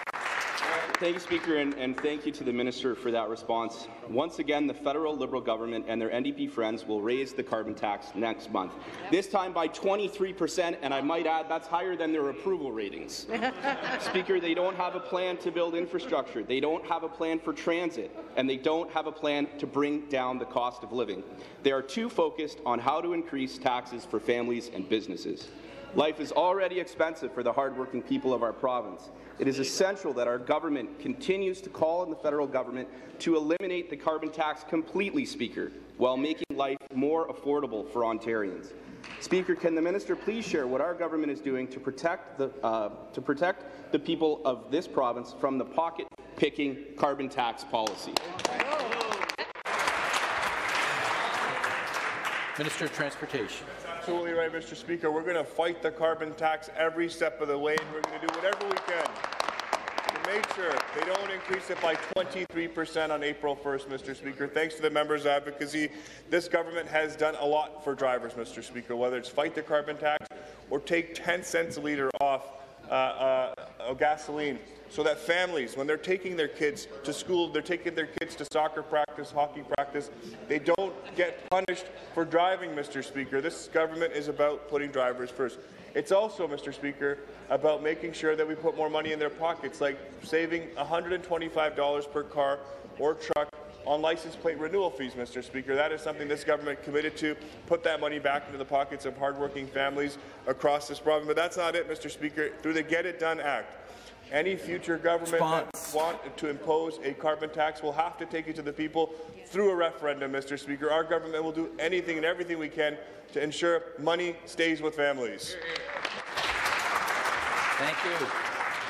Thank you, Speaker, and, and, thank you to the Minister for that response. Once again, the federal Liberal government and their NDP friends will raise the carbon tax next month, this time by 23 percent, and I might add that's higher than their approval ratings. Speaker, they don't have a plan to build infrastructure, they don't have a plan for transit, and they don't have a plan to bring down the cost of living. They are too focused on how to increase taxes for families and businesses. Life is already expensive for the hardworking people of our province. It is essential that our government continues to call on the federal government to eliminate the carbon tax completely, Speaker, while making life more affordable for Ontarians. Speaker, can the minister please share what our government is doing to protect the, uh, to protect the people of this province from the pocket-picking carbon tax policy? Minister of Transportation. Absolutely right, Mr. Speaker. We're going to fight the carbon tax every step of the way, and we're going to do whatever we can to make sure they don't increase it by 23% on April 1st, Mr. Speaker. Thanks to the members' advocacy, this government has done a lot for drivers, Mr. Speaker, whether it's fight the carbon tax or take 10 cents a litre off uh, uh, gasoline so that families, when they're taking their kids to school, they're taking their kids to soccer practice, hockey practice, they don't get punished for driving, Mr. Speaker. This government is about putting drivers first. It's also, Mr. Speaker, about making sure that we put more money in their pockets, like saving $125 per car or truck on license plate renewal fees, Mr. Speaker. That is something this government committed to put that money back into the pockets of hardworking families across this province. But that's not it, Mr. Speaker. Through the Get It Done Act, any future government that want to impose a carbon tax will have to take it to the people through a referendum, Mr. Speaker. Our government will do anything and everything we can to ensure money stays with families. Thank you.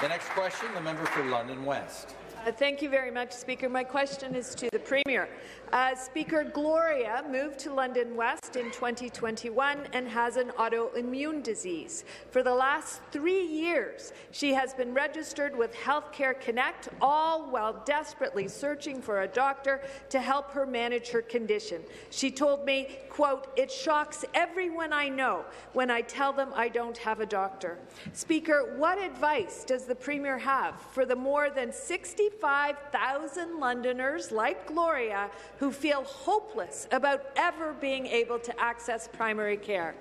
The next question, the member for London West. Uh, thank you very much, Speaker. My question is to the Premier. Uh, Speaker Gloria moved to London West in 2021 and has an autoimmune disease. For the last three years, she has been registered with Healthcare Connect, all while desperately searching for a doctor to help her manage her condition. She told me, quote, it shocks everyone I know when I tell them I don't have a doctor. Speaker, what advice does the Premier have for the more than 65,000 Londoners like Gloria who feel hopeless about ever being able to access primary care?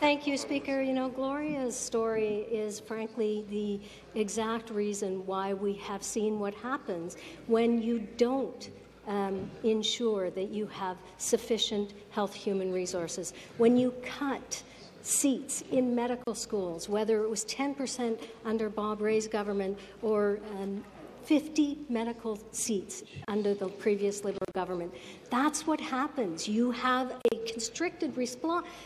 Thank you, Speaker. You know, Gloria's story is frankly the exact reason why we have seen what happens when you don't um, ensure that you have sufficient health human resources. When you cut seats in medical schools, whether it was 10% under Bob Rae's government or um, 50 medical seats under the previous Liberal government. That's what happens. You have a constricted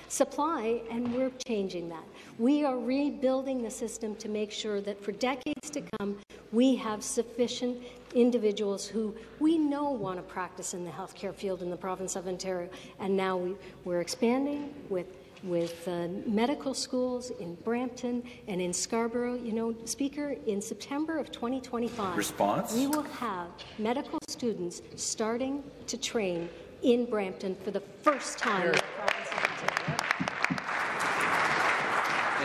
supply, and we're changing that. We are rebuilding the system to make sure that for decades to come, we have sufficient individuals who we know want to practice in the healthcare field in the province of Ontario. And now we, we're expanding with with uh, medical schools in Brampton and in Scarborough. You know, Speaker, in September of 2025, Response? we will have medical students starting to train in Brampton for the first time the province of Ontario.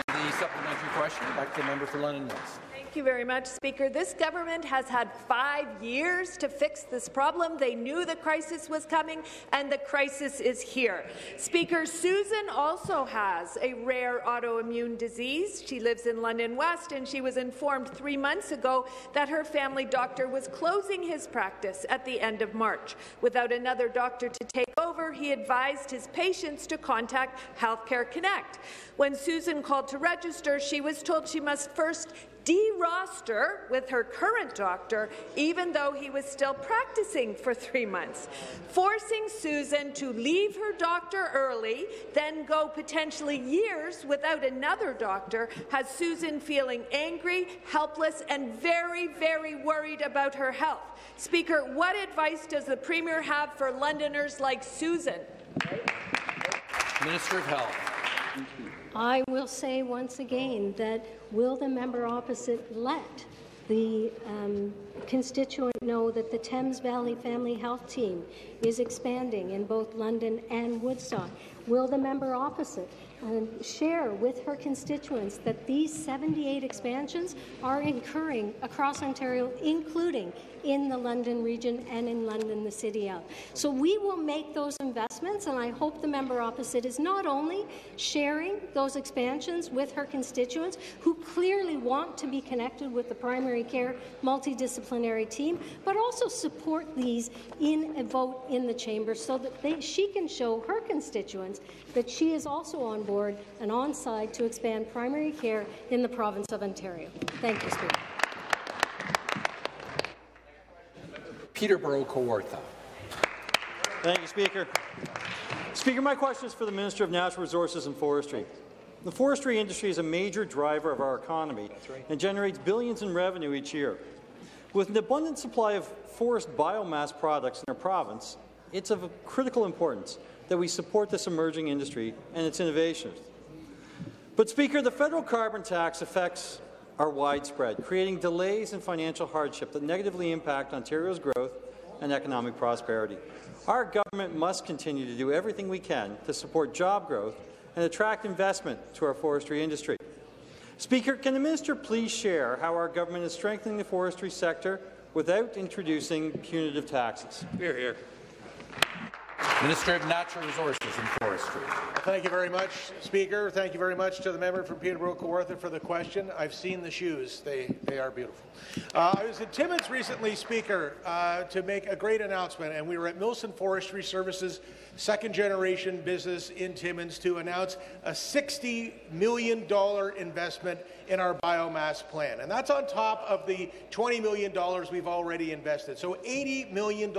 And the supplementary question, back to the member for London West. Thank you very much, Speaker. This government has had five years to fix this problem. They knew the crisis was coming, and the crisis is here. Speaker, Susan also has a rare autoimmune disease. She lives in London West, and she was informed three months ago that her family doctor was closing his practice at the end of March. Without another doctor to take over, he advised his patients to contact Healthcare Connect. When Susan called to register, she was told she must first de-roster with her current doctor, even though he was still practicing for three months, forcing Susan to leave her doctor early, then go potentially years without another doctor, has Susan feeling angry, helpless, and very, very worried about her health. Speaker, what advice does the Premier have for Londoners like Susan? Minister of Health. I will say once again that will the member opposite let the um, constituent know that the Thames Valley Family Health Team is expanding in both London and Woodstock? Will the member opposite um, share with her constituents that these 78 expansions are incurring across Ontario, including in the London region and in London, the city of. So we will make those investments, and I hope the member opposite is not only sharing those expansions with her constituents, who clearly want to be connected with the primary care multidisciplinary team, but also support these in a vote in the chamber so that they, she can show her constituents that she is also on board and on side to expand primary care in the province of Ontario. Thank you, Speaker. Peterborough Kawartha. Thank you, Speaker. Speaker, my question is for the Minister of Natural Resources and Forestry. The forestry industry is a major driver of our economy right. and generates billions in revenue each year. With an abundant supply of forest biomass products in our province, it's of critical importance that we support this emerging industry and its innovations. But, Speaker, the federal carbon tax affects are widespread, creating delays and financial hardship that negatively impact Ontario's growth and economic prosperity. Our government must continue to do everything we can to support job growth and attract investment to our forestry industry. Speaker, can the minister please share how our government is strengthening the forestry sector without introducing punitive taxes? Hear, hear. Minister of Natural Resources and Forestry. Thank you very much, Speaker. Thank you very much to the member from Peterborough Kawartha for the question. I've seen the shoes. They, they are beautiful. Uh, I was in Timmins recently, Speaker, uh, to make a great announcement, and we were at Milson Forestry Services second generation business in Timmins to announce a $60 million investment in our biomass plan. And that's on top of the $20 million we've already invested. So $80 million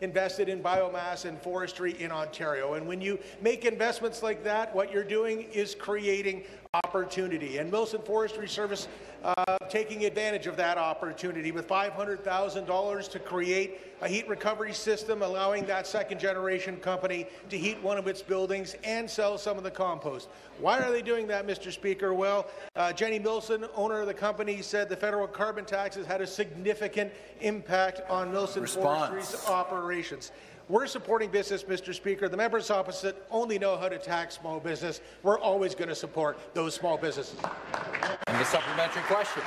invested in biomass and forestry in Ontario. And when you make investments like that, what you're doing is creating opportunity. And Milson Forestry Service uh, taking advantage of that opportunity with $500,000 to create a heat recovery system, allowing that second generation company to heat one of its buildings and sell some of the compost. Why are they doing that, Mr. Speaker? Well, uh, Jenny Milson, owner of the company, said the federal carbon tax has had a significant impact on Milson Response. Forestry's operations. We're supporting business, Mr. Speaker. The members opposite only know how to tax small business. We're always going to support those small businesses. And the supplementary question.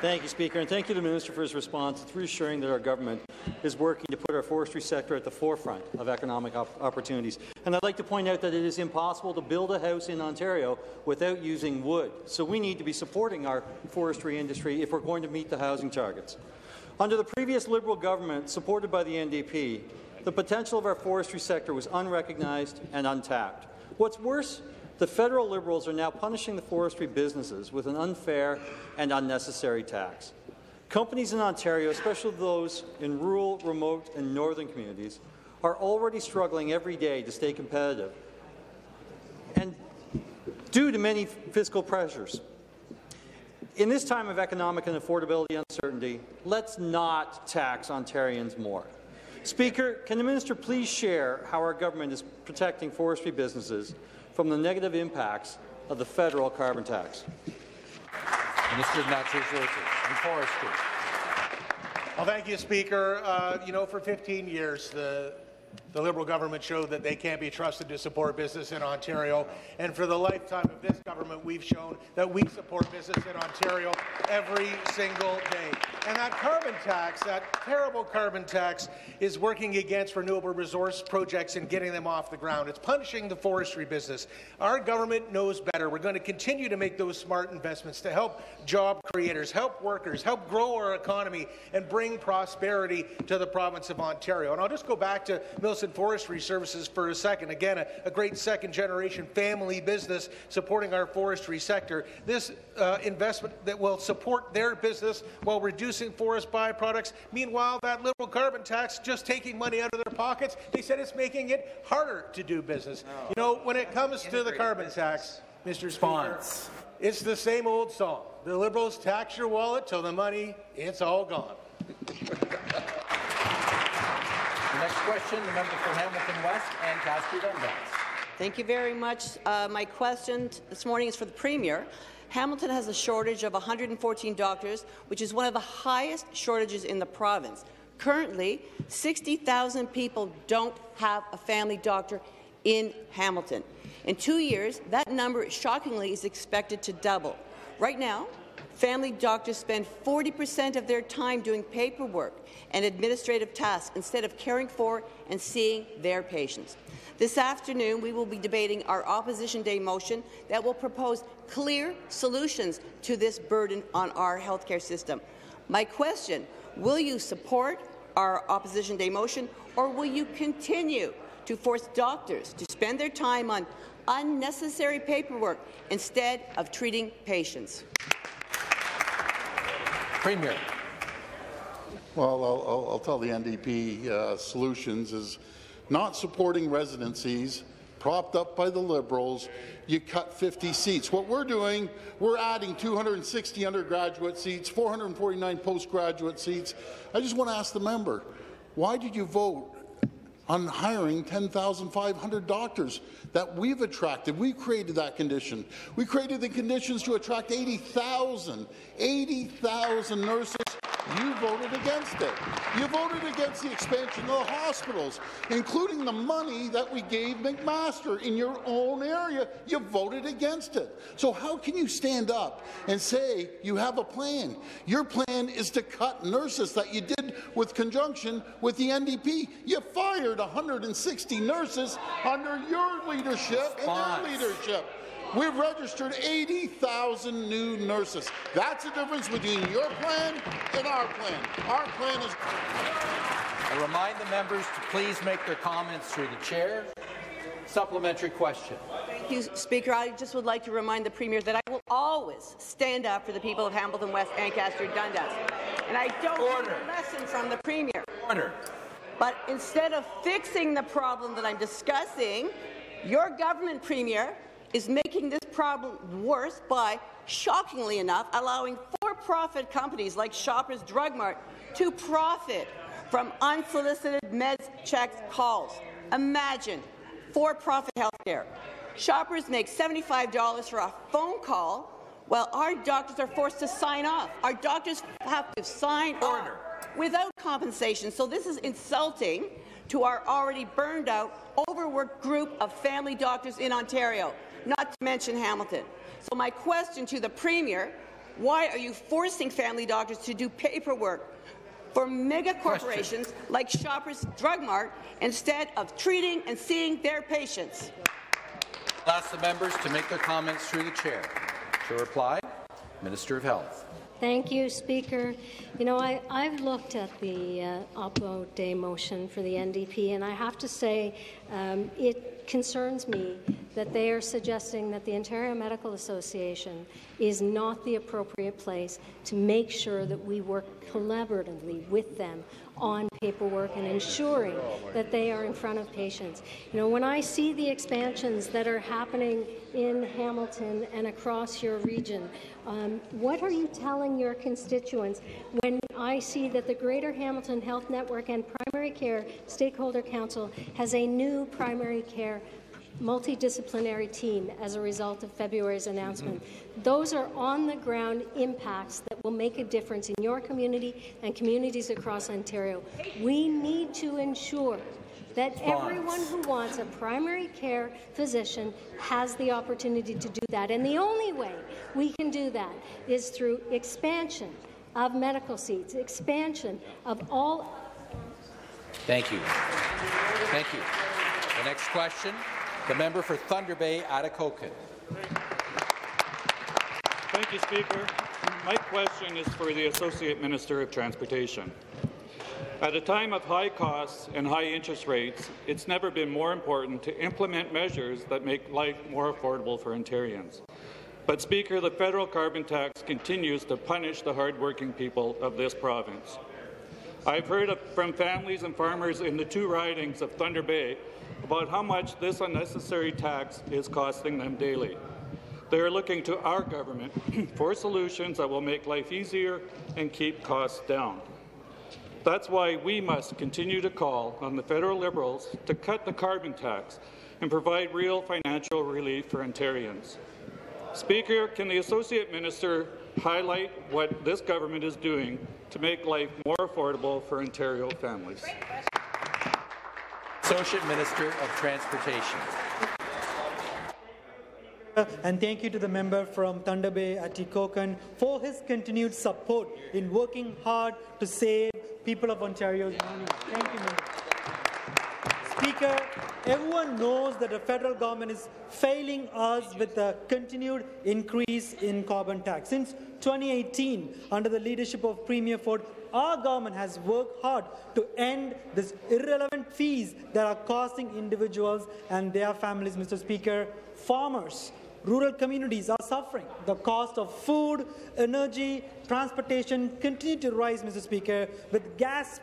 Thank you, Speaker, and thank you to the Minister for his response. It's reassuring that our government is working to put our forestry sector at the forefront of economic op opportunities. And I'd like to point out that it is impossible to build a house in Ontario without using wood. So we need to be supporting our forestry industry if we're going to meet the housing targets. Under the previous Liberal government, supported by the NDP, the potential of our forestry sector was unrecognized and untapped. What's worse, the federal Liberals are now punishing the forestry businesses with an unfair and unnecessary tax. Companies in Ontario, especially those in rural, remote and northern communities, are already struggling every day to stay competitive and due to many fiscal pressures. In this time of economic and affordability uncertainty, let's not tax Ontarians more. Speaker, can the minister please share how our government is protecting forestry businesses from the negative impacts of the federal carbon tax? Minister of Natural Resources and Forestry. Well, thank you, Speaker. Uh, you know, for 15 years, the the Liberal government showed that they can't be trusted to support business in Ontario. And for the lifetime of this government, we've shown that we support business in Ontario every single day. And that carbon tax, that terrible carbon tax, is working against renewable resource projects and getting them off the ground. It's punishing the forestry business. Our government knows better. We're going to continue to make those smart investments to help job creators, help workers, help grow our economy, and bring prosperity to the province of Ontario. And I'll just go back to Milson Forestry Services for a second. Again, a, a great second-generation family business supporting our forestry sector. This uh, investment that will support their business while reducing forest byproducts. Meanwhile, that liberal carbon tax just taking money out of their pockets. They said it's making it harder to do business. Oh. You know, when it comes to the carbon business. tax, Mr. Response. Speaker, it's the same old song. The Liberals tax your wallet till the money, it's all gone. Question, the member for Hamilton West Ancaster Dundas. Thank you very much. Uh, my question this morning is for the Premier. Hamilton has a shortage of 114 doctors, which is one of the highest shortages in the province. Currently, 60,000 people don't have a family doctor in Hamilton. In two years, that number, shockingly, is expected to double. Right now, family doctors spend 40 percent of their time doing paperwork and administrative tasks instead of caring for and seeing their patients. This afternoon, we will be debating our Opposition Day motion that will propose clear solutions to this burden on our healthcare system. My question, will you support our Opposition Day motion, or will you continue to force doctors to spend their time on unnecessary paperwork instead of treating patients? Premier. Well, I'll, I'll, I'll tell the NDP uh, solutions is not supporting residencies, propped up by the Liberals, you cut 50 seats. What we're doing, we're adding 260 undergraduate seats, 449 postgraduate seats. I just want to ask the member, why did you vote on hiring 10,500 doctors that we've attracted. We created that condition. We created the conditions to attract 80,000, 80,000 nurses you voted against it. You voted against the expansion of the hospitals, including the money that we gave McMaster in your own area. You voted against it. So how can you stand up and say you have a plan? Your plan is to cut nurses that you did with conjunction with the NDP. You fired 160 nurses under your leadership and their leadership. We've registered 80,000 new nurses. That's the difference between your plan and our plan. Our plan is. I remind the members to please make their comments through the chair. Supplementary question. Thank you, Speaker. I just would like to remind the Premier that I will always stand up for the people of Hamilton West, Ancaster, Dundas. And I don't Order. a lesson from the Premier. Order. But instead of fixing the problem that I'm discussing, your government, Premier, is making this problem worse by, shockingly enough, allowing for-profit companies like Shoppers Drug Mart to profit from unsolicited meds checks calls. Imagine for-profit healthcare. Shoppers make $75 for a phone call, while our doctors are forced to sign off. Our doctors have to sign Order. off without compensation. So this is insulting to our already burned out, overworked group of family doctors in Ontario not to mention Hamilton. So my question to the Premier, why are you forcing family doctors to do paperwork for mega corporations question. like Shoppers Drug Mart instead of treating and seeing their patients? I'll ask the members to make their comments through the chair. To reply, Minister of Health. Thank you, Speaker. You know, I, have looked at the uh, opt-out day motion for the NDP, and I have to say um, it concerns me that they are suggesting that the Ontario Medical Association is not the appropriate place to make sure that we work collaboratively with them on paperwork and ensuring that they are in front of patients. You know, when I see the expansions that are happening in Hamilton and across your region, um, what are you telling your constituents when I see that the Greater Hamilton Health Network and Primary Care Stakeholder Council has a new primary care multidisciplinary team as a result of February's announcement. Mm-hmm. Those are on-the-ground impacts that will make a difference in your community and communities across Ontario. We need to ensure that everyone who wants a primary care physician has the opportunity to do that. And the only way we can do that is through expansion of medical seats, expansion of all. Thank you. Thank you. The next question, the member for Thunder Bay, Atikokan. Thank you, Speaker. My question is for the Associate Minister of Transportation. At a time of high costs and high interest rates, it's never been more important to implement measures that make life more affordable for Ontarians. But, Speaker, the federal carbon tax continues to punish the hardworking people of this province. I've heard from families and farmers in the two ridings of Thunder Bay about how much this unnecessary tax is costing them daily. They are looking to our government for solutions that will make life easier and keep costs down. That's why we must continue to call on the federal Liberals to cut the carbon tax and provide real financial relief for Ontarians. Speaker, can the Associate Minister highlight what this government is doing to make life more affordable for Ontario families? Associate Minister of Transportation. And thank you to the member from Thunder Bay, Atikokan, for his continued support in working hard to save people of Ontario's money. Thank you, member. Speaker, everyone knows that the federal government is failing us with the continued increase in carbon tax. Since 2018, under the leadership of Premier Ford, our government has worked hard to end these irrelevant fees that are costing individuals and their families, Mr. Speaker. Farmers, rural communities are suffering. The cost of food, energy, transportation continue to rise, Mr. Speaker, with gas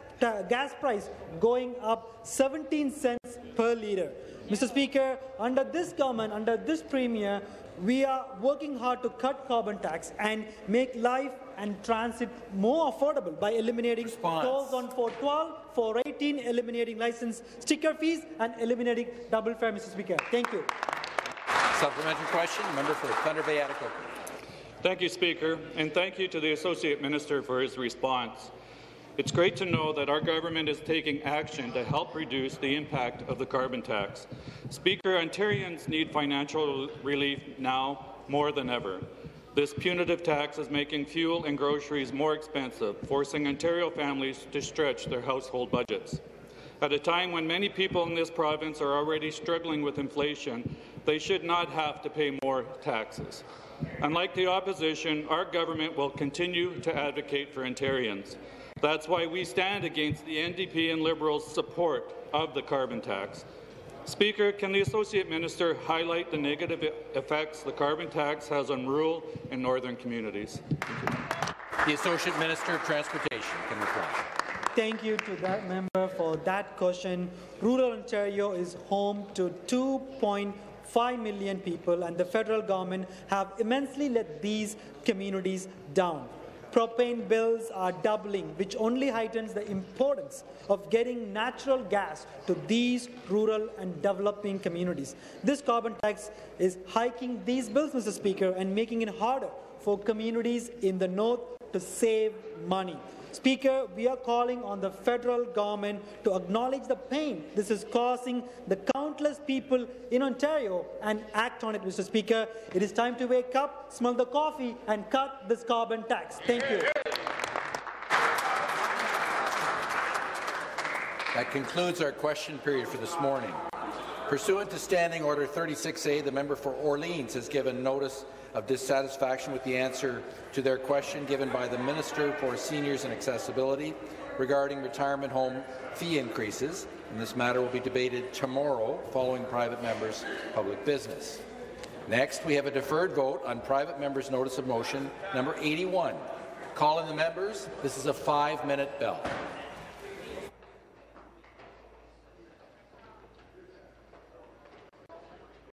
gas price going up 17 cents per litre. Mr. Speaker, under this government, under this premier, we are working hard to cut carbon tax and make life and transit more affordable by eliminating tolls on 412, 418, eliminating license sticker fees, and eliminating double fare, Mr. Speaker. Thank you. Supplementary question, member for Thunder Bay Atikokan. Thank you, Speaker, and thank you to the Associate Minister for his response. It's great to know that our government is taking action to help reduce the impact of the carbon tax. Speaker, Ontarians need financial relief now more than ever. This punitive tax is making fuel and groceries more expensive, forcing Ontario families to stretch their household budgets. At a time when many people in this province are already struggling with inflation, they should not have to pay more taxes. Unlike the opposition, our government will continue to advocate for Ontarians. That's why we stand against the NDP and Liberals' support of the carbon tax. Speaker, can the Associate Minister highlight the negative effects the carbon tax has on rural and northern communities? The Associate Minister of Transportation can reply. Thank you to that member for that question. Rural Ontario is home to 2.5 million people, and the federal government have immensely let these communities down. Propane bills are doubling, which only heightens the importance of getting natural gas to these rural and developing communities. This carbon tax is hiking these bills, Mr. Speaker, and making it harder for communities in the north to save money. Speaker, we are calling on the federal government to acknowledge the pain this is causing the countless people in Ontario and act on it, Mr. Speaker. It is time to wake up, smell the coffee, and cut this carbon tax. Thank you. That concludes our question period for this morning. Pursuant to Standing Order 36A, the member for Orleans has given notice of dissatisfaction with the answer to their question given by the Minister for Seniors and Accessibility regarding retirement home fee increases, and this matter will be debated tomorrow following private members' public business. Next, we have a deferred vote on private members' notice of motion number 81. Calling the members, this is a five-minute bell.